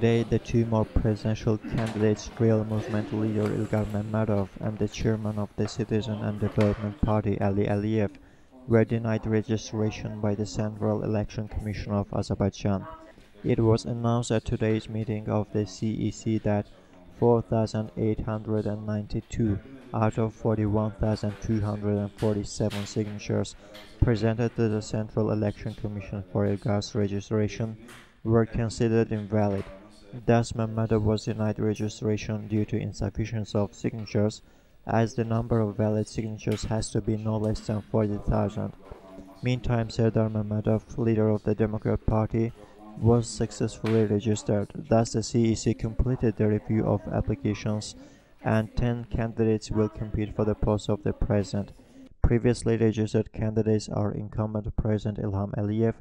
the two more presidential candidates, Real Movement leader Ilgar Mammadov and the chairman of the Citizen and Development Party, Ali Aliyev, were denied registration by the Central Election Commission of Azerbaijan. It was announced at today's meeting of the CEC that 4,892 out of 41,247 signatures presented to the Central Election Commission for Ilgar's registration were considered invalid. Thus, Mammadov was denied registration due to insufficiency of signatures, as the number of valid signatures has to be no less than 40,000. Meantime, Serdar Mammadov, leader of the Democrat Party, was successfully registered. Thus, the CEC completed the review of applications and 10 candidates will compete for the post of the president. Previously registered candidates are incumbent President Ilham Aliyev,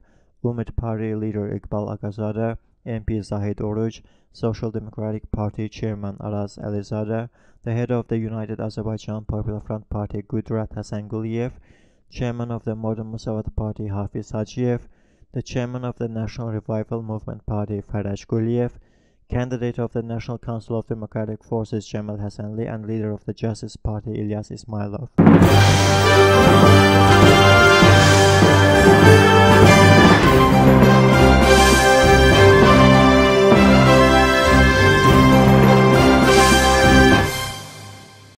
Umid Party leader Igbal Agazadeh, MP Zahid Oruj, Social Democratic Party Chairman Araz Alizadeh, the head of the United Azerbaijan Popular Front Party Gudrat Hasanguliyev, Chairman of the Modern Musavat Party Hafiz Hajiyev, the Chairman of the National Revival Movement Party Faraj Guliyev, candidate of the National Council of Democratic Forces Jamil Hasanli and leader of the Justice Party Ilyas Ismayilov.